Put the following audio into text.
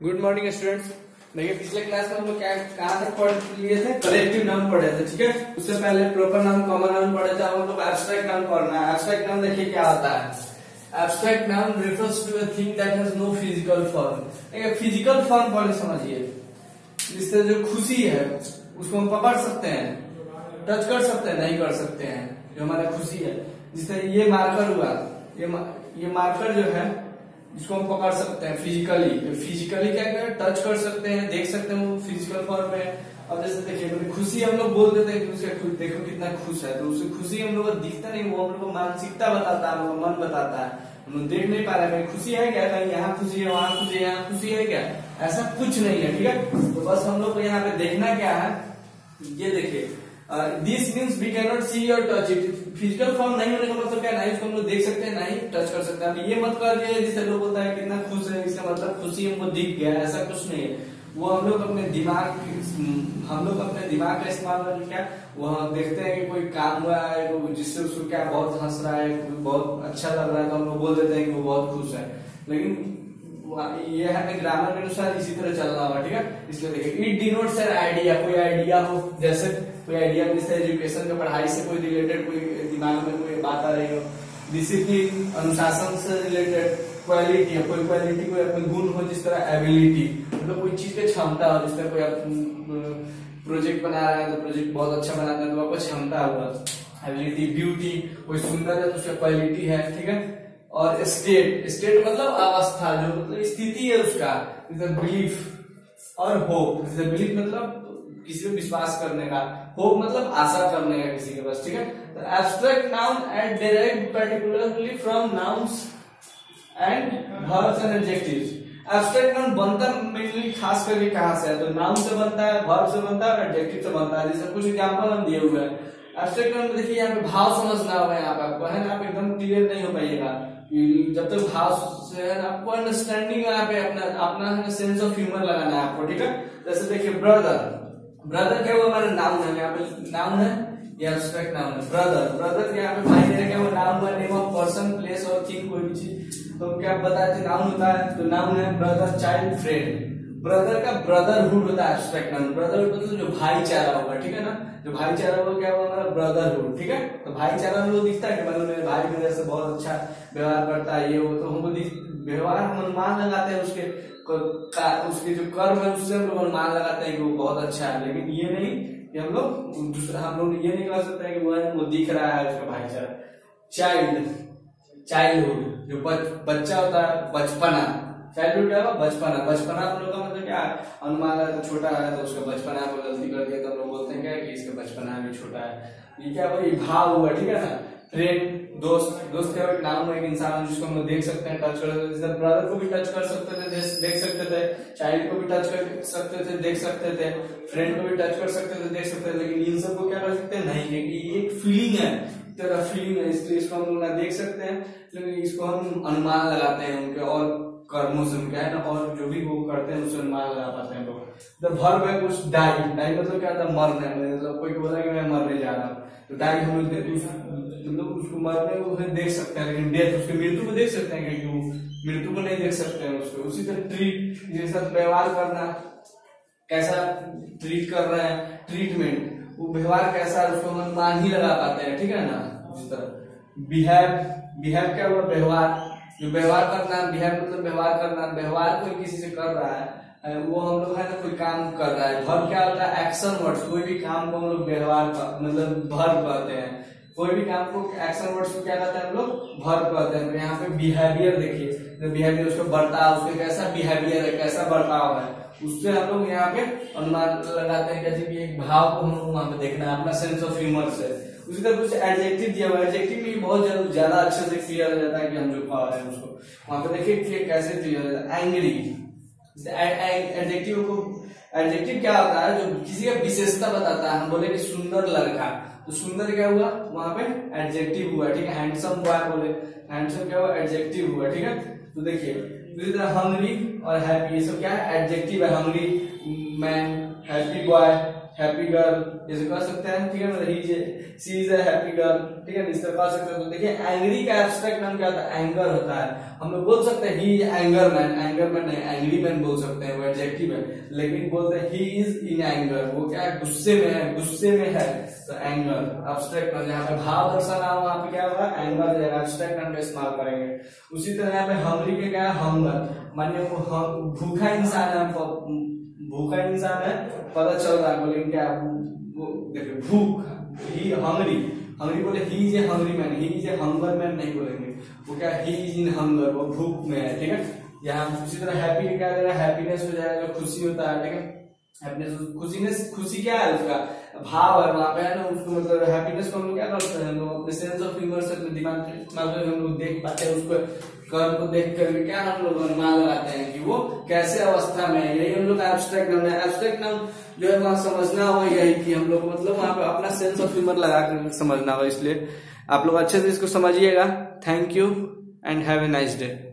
Good morning students देखिए, पिछले class में हम लोग क्या कहाँ तक पढ़ लिए थे? कलेक्टिव नाउन पढ़े थे, ठीक है? उससे पहले प्रॉपर नाउन कॉमन नाउन पढ़े थे। हम लोग एब्स्ट्रैक्ट नाउन पढ़ना है। एब्स्ट्रैक्ट नाउन देखिए क्या होता है। Abstract noun refers to a thing that has no physical form देखिए फ़िज़िकल फॉर्म पहले समझिए। जिससे जो खुशी है, उसको हम पकड़ सकते हैं। टच कर सकते हैं, नहीं कर सकते हैं। जो हमारा खुशी है। जिससे ये मार्कर हुआ। ये मार्कर जो है इसको हम पकड़ सकते हैं फिजिकली फिजिकली क्या क्या टच कर सकते हैं, देख सकते हैं वो फ़िज़िकल फॉर्म में. अब जैसे देखिए मतलब खुशी हम लोग बोल देते हैं कि उसे देखो कितना खुश है। तो उसे खुशी हम लोग को दिखता नहीं, वो हम लोग को मानसिकता बताता है मन बताता है। हम लोग देख नहीं पा रहे हैं खुशी है क्या? कहीं यहाँ खुशी है, वहाँ खुशी है, यहाँ खुशी है क्या? ऐसा कुछ नहीं है, ठीक है? तो बस हम लोग को यहाँ पे देखना क्या है? ये देखिए this means we can not see और टच इट फ़िज़िकल फॉर्म नहीं होने का मतलब क्या? नहीं उसको हम लोग देख सकते हैं, नहीं टच कर सकते। हैं अब ये मत कर दिए जिससे लोग बोलता है कितना खुश है, इसका मतलब खुशी हमको दिख गया, ऐसा कुछ नहीं है। वो हम लोग अपने दिमाग हम लोग अपने दिमाग का इस्तेमाल करके क्या? वो देखते हैं कि कोई काम हुआ है जिससे उसको क्या बहुत हंस रहा है, बहुत अच्छा लग रहा है तो हम लोग बोल देते हैं कि वो बहुत खुश है। लेकिन ये है ग्रामर के अनुसार इसी तरह चलना होगा, ठीक है? इसलिए देखिए इट डिनोट्स एन आइडिया कोई आइडिया हो, जैसे कोई आइडिया जैसे एजुकेशन के पढ़ाई से कोई रिलेटेड कोई दिमाग में कोई बात आ रही हो डिसिप्लिन अनुशासन से रिलेटेड क्वालिटी है कोई क्वालिटी कोई अपने गुण हो, जिस तरह एबिलिटी मतलब कोई चीज़ की क्षमता हो, जिस तरह कोई प्रोजेक्ट बना रहा है तो प्रोजेक्ट बहुत अच्छा बनाता है तो आपको क्षमता होगा। एबिलिटी ब्यूटी कोई सुंदर है तो उसका क्वालिटी है, ठीक है? और स्टेट स्टेट मतलब अवस्था जो मतलब स्थिति है उसका बिलीफ और होप बिलीफ मतलब किसी पे विश्वास करने का होप मतलब आशा करने का किसी के पास, ठीक है? तो abstract noun and derive particularly from nouns and verbs and adjectives abstract noun बनता मेनली खास करके कहाँ से है? तो नाउन से बनता है वर्ब से बनता है और एडजेक्टिव से बनता है, जैसे कुछ एग्जांपल हम दिए हुए हैं। एब्स्ट्रैक्ट नाउन देखिए यहाँ पे भाव समझना होगा यहाँ पे आपको, है ना? आप एकदम क्लियर नहीं हो पाइएगा। जब तक भाव से है ना, आपको अंडरस्टैंडिंग यहाँ पे अपना अपना है सेंस ऑफ़ ह्यूमर लगाना है आपको, ठीक है? जैसे देखिए ब्रदर ब्रदर क्या हुआ, हमारा नाउन है, यहाँ पे नाउन है? या एब्स्ट्रैक्ट नाउन है। ब्रदर ब्रदर यहाँ पे भाई दे क्या वो नाउन हुआ नेम ऑफ़ पर्सन प्लेस और थिंग कोई भी चीज़। तो क्या थे नाउन होता है तो नाउन है ब्रदर चाइल्ड फ्रेंड ब्रदर का ब्रदरहुड होता है एब्स्ट्रैक्ट नाउन ब्रदरहुड मतलब जो भाईचारा होगा ठीक है ना? जो भाईचारा होगा क्या होगा हमारा? ब्रदरहुड ठीक है? तो भाईचारा में वो दिखता है कि मतलब मेरे भाई मेरे से बहुत अच्छा व्यवहार करता है ये वो तो हमको व्यवहार हम अनुमान लगाते हैं उसके का, उसके जो कर्म है उससे हम लोग अनुमान लगाते हैं कि वो बहुत अच्छा है। लेकिन ये नहीं कि हम लोग दूसरा हम लोग ये नहीं कह सकते कि वो वो दिख रहा है उसका भाईचारा। चाइल्ड चाइल्डहुड जो बच्चा होता है बचपना। चाइल्डहुड क्या बचपना बचपना हम लोग का मतलब क्या अनुमान है तो छोटा है तो उसका बचपना को गलती कर दिया तो हम लोग बोलते हैं क्या कि इसका बचपना भी छोटा है। ये क्या भाई भाव हुआ, ठीक है ना? फ्रेंड दोस्त दोस्त क्या एक नाम एक इंसान जिसको हम लोग देख सकते हैं टच कर सकते जैसे ब्रदर को भी टच कर सकते थे, देख सकते थे। चाइल्ड को भी टच कर सकते थे, देख सकते थे। फ्रेंड को भी टच कर सकते थे, देख सकते थे। लेकिन इन सबको क्या कर सकते हैं? नहीं क्योंकि ये एक फीलिंग है। तरह फीलिंग है, इसलिए इसको हम लोग ना देख सकते हैं। लेकिन इसको हम अनुमान लगाते हैं उनके और कर्मों से उनका है ना और जो भी वो करते हैं उससे अनुमान लगा पाते हैं लोग। द भर्व है कुछ डाई डाई मतलब क्या था? मरने मतलब कोई बोला कि मैं मरने जा रहा हूँ। तो डाई हम लोग मतलब उसको मरने को देख सकते हैं, लेकिन डेथ उसकी मृत्यु को देख सकते हैं क्योंकि वो मृत्यु को नहीं देख सकते हैं उसको। उसी तरह ट्रीट जिसके साथ व्यवहार करना, कैसा ट्रीट कर रहे हैं ट्रीटमेंट वो व्यवहार कैसा है, उसको अनुमान ही लगा पाते हैं, ठीक है ना? जिस तरह। बिहेव बिहेव क्या हुआ? व्यवहार। जो व्यवहार करना बिहेव मतलब व्यवहार करना, व्यवहार कोई किसी से कर रहा है वो हम लोग है ना कोई काम कर रहा है। भर क्या होता है? एक्शन वर्ड्स कोई भी काम को हम लोग व्यवहार मतलब भर कहते हैं। कोई भी काम को एक्शन वर्ड्स को क्या कहते हैं हम लोग? भर कहते हैं। तो यहाँ पे बिहेवियर देखिए तो बिहेवियर उसको बर्ताव उसके कैसा बिहेवियर है, कैसा बर्ताव है, उससे हम लोग यहाँ पे अनुमान लगाते हैं। कैसे कि एक भाव को हम लोग वहाँ पे देखना है, अपना सेंस ऑफ़ ह्यूमर से। उसी तरह कुछ एडजेक्टिव दिया हुआ एडजेक्टिव भी बहुत ज़्यादा अच्छे से क्लियर हो जाता है कि हम जो पा रहे हैं उसको। वहाँ पे देखिए कैसे क्लियर हो जाता है। एंग्री एडजेक्टिव को एडजेक्टिव क्या होता है? जो किसी का विशेषता बताता है। हम बोले कि सुंदर लड़का। तो सुंदर क्या हुआ? वहाँ पे एडजेक्टिव हुआ, ठीक है? हैंडसम बॉय बोले। हैंडसम क्या हुआ? एडजेक्टिव हुआ, ठीक है? तो देखिए इसी तरह हंगरी और हैप्पी ये सब क्या है? एडजेक्टिव है। Hungry man happy boy happy girl इसे कह सकते हैं, ठीक है मतलब ही सी इज़ हैप्पी गर्ल ठीक है इस तरह कह सकते हैं। तो देखिए एंग्री का एब्स्ट्रैक्ट नाम क्या होता है? एंगर होता है। हम लोग बोल सकते हैं he is anger man anger man नहीं एंग्री मैन बोल सकते हैं, वो एडजेक्टिव है। लेकिन बोलते हैं ही इज़ इन एंगर वो क्या है? गुस्से में है, गुस्से में है। तो एंगर एब्स्ट्रैक्ट नाम यहाँ पे भाव दर्शाना वहाँ पे क्या होगा? एंगर एब्स्ट्रैक्ट नाम का इस्तेमाल करेंगे। उसी तरह यहाँ पे हमरी के क्या है? हंगर मानिए वो भूखा इंसान है भूखा इंसान है, पता चल रहा है, बोले, क्या देखिए भूख ही हंगरी हंगरी बोले he is a hungry man he is a hunger man नहीं बोलेंगे। वो क्या ही इज़ इन हंगर वो भूख में है, ठीक है? यहाँ उसी तरह हैप्पी क्या दे रहा है हैप्पीनेस हो जाएगा जो खुशी होता है, ठीक है? हैप्पीनेस खुशीनेस खुशी क्या है उसका? भाव है वहाँ पे है ना, उसको मतलब हैप्पीनेस को हम लोग क्या करते हैं लोग अपने सेंस ऑफ़ ह्यूमर से अपने दिमाग के करके हम लोग देख पाते हैं, उसको कर्म को देख करके क्या हम लोग अनुमान लगाते हैं कि वो कैसे अवस्था में है? यही हम लोग एब्स्ट्रैक्ट नाम है। एब्स्ट्रैक्ट नाम जो है वहाँ समझना हो यही कि हम लोग मतलब वहाँ पे अपना सेंस ऑफ़ ह्यूमर लगा कर समझना हो इसलिए। आप लोग अच्छे से इसको समझिएगा। Thank you and have a nice day